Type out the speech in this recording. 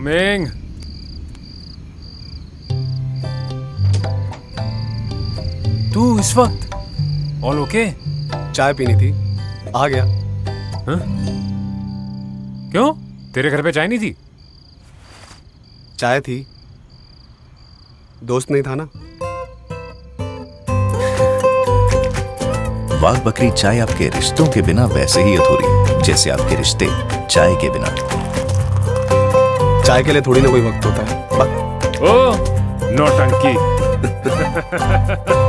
Coming तू इस वक्त ऑल ओके चाय पीनी थी। आ गया। क्यों? तेरे घर पे चाय नहीं थी? चाय थी। दोस्त नहीं था ना? वाघ बकरी चाय आपके रिश्तों के बिना वैसे ही अधूरी जैसे आपके रिश्ते चाय के बिना। चाय के लिए थोड़ी ना कोई वक्त होता है। ओ नौटंकी।